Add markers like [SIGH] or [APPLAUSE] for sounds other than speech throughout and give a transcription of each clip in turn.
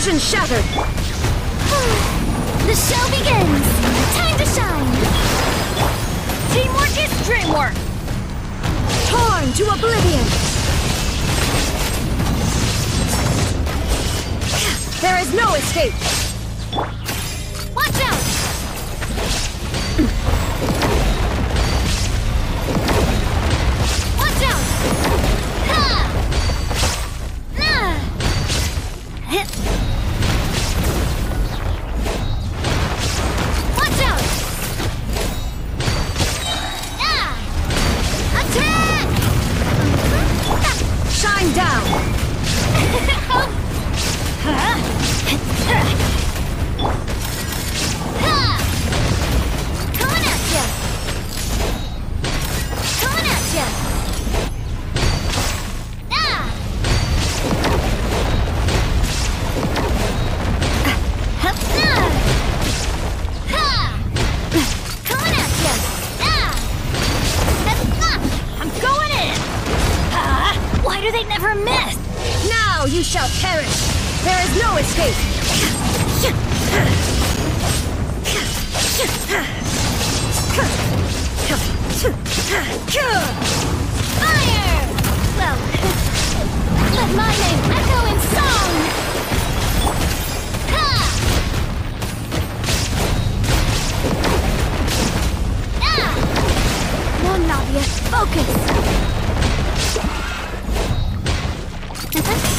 Illusion shattered! The show begins! Time to shine! Teamwork is dreamwork! Torn to oblivion! There is no escape! You shall perish! There is no escape! Fire! Well, [LAUGHS] let my name echo in song! Ah! One Navia, focus! [LAUGHS]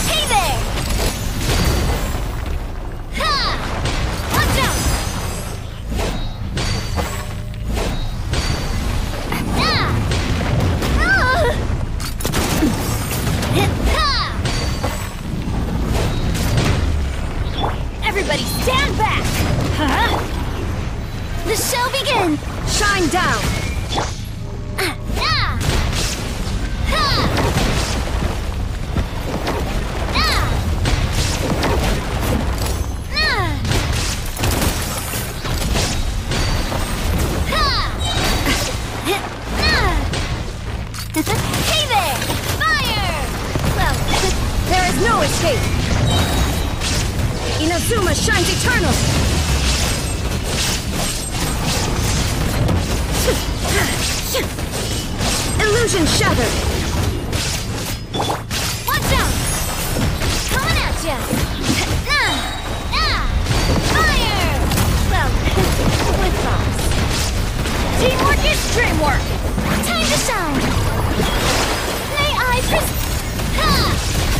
Everybody stand back! Huh? The show begins! Shine down! Ah! Ah! Hey there! Fire! Well, There is no escape! Inazuma shines eternal! Illusion shattered! Watch out! Coming at ya! Nah! Nah! Fire! Well, [LAUGHS] with boss. Teamwork is dreamwork! Time to shine! May I pres- Ha!